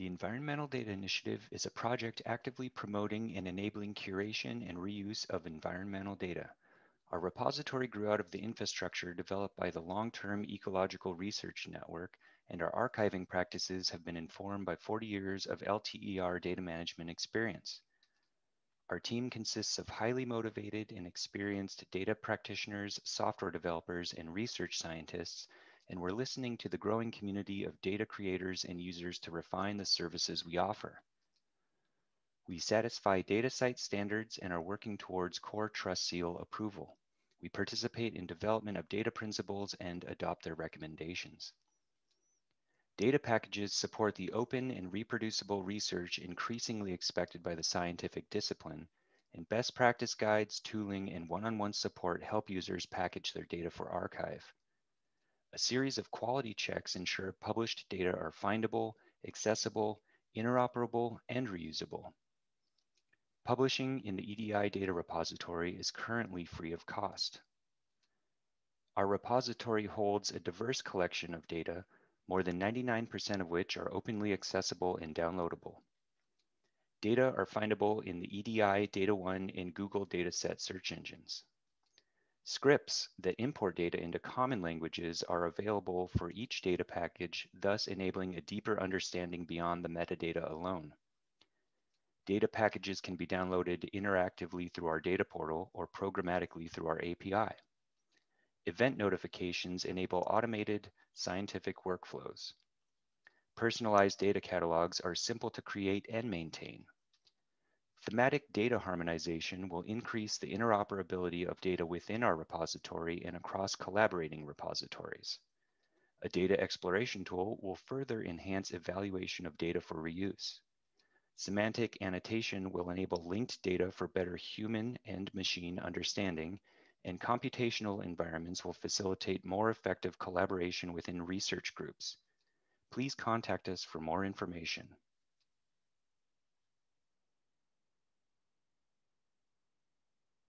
The Environmental Data Initiative is a project actively promoting and enabling curation and reuse of environmental data. Our repository grew out of the infrastructure developed by the Long-Term Ecological Research Network, and our archiving practices have been informed by 40 years of LTER data management experience. Our team consists of highly motivated and experienced data practitioners, software developers, and research scientists, and we're listening to the growing community of data creators and users to refine the services we offer. We satisfy DataCite standards and are working towards Core Trust Seal approval. We participate in development of data principles and adopt their recommendations. Data packages support the open and reproducible research increasingly expected by the scientific discipline, and best practice guides, tooling, and one-on-one support help users package their data for archive. A series of quality checks ensure published data are findable, accessible, interoperable, and reusable. Publishing in the EDI data repository is currently free of cost. Our repository holds a diverse collection of data, more than 99% of which are openly accessible and downloadable. Data are findable in the EDI, DataONE, and Google Dataset search engines. Scripts that import data into common languages are available for each data package, thus enabling a deeper understanding beyond the metadata alone. Data packages can be downloaded interactively through our data portal or programmatically through our API. Event notifications enable automated scientific workflows. Personalized data catalogs are simple to create and maintain. Thematic data harmonization will increase the interoperability of data within our repository and across collaborating repositories. A data exploration tool will further enhance evaluation of data for reuse. Semantic annotation will enable linked data for better human and machine understanding, and computational environments will facilitate more effective collaboration within research groups. Please contact us for more information.